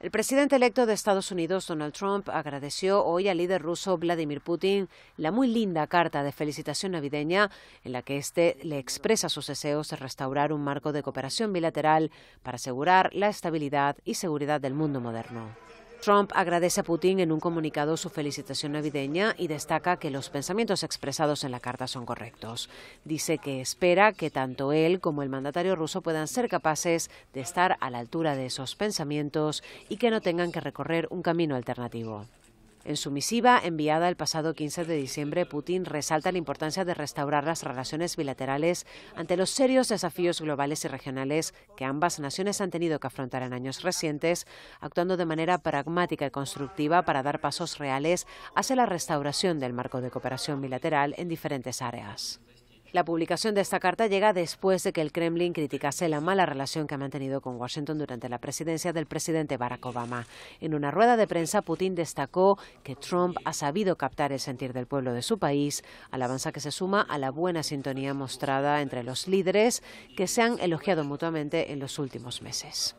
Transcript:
El presidente electo de Estados Unidos, Donald Trump, agradeció hoy al líder ruso Vladimir Putin la muy linda carta de felicitación navideña en la que éste le expresa sus deseos de restaurar un marco de cooperación bilateral para asegurar la estabilidad y seguridad del mundo moderno. Trump agradece a Putin en un comunicado su felicitación navideña y destaca que los pensamientos expresados en la carta son correctos. Dice que espera que tanto él como el mandatario ruso puedan ser capaces de estar a la altura de esos pensamientos y que no tengan que recorrer un camino alternativo. En su misiva enviada el pasado 15 de diciembre, Putin resalta la importancia de restaurar las relaciones bilaterales ante los serios desafíos globales y regionales que ambas naciones han tenido que afrontar en años recientes, actuando de manera pragmática y constructiva para dar pasos reales hacia la restauración del marco de cooperación bilateral en diferentes áreas. La publicación de esta carta llega después de que el Kremlin criticase la mala relación que ha mantenido con Washington durante la presidencia del presidente Barack Obama. En una rueda de prensa, Putin destacó que Trump ha sabido captar el sentir del pueblo de su país, alabanza que se suma a la buena sintonía mostrada entre los líderes que se han elogiado mutuamente en los últimos meses.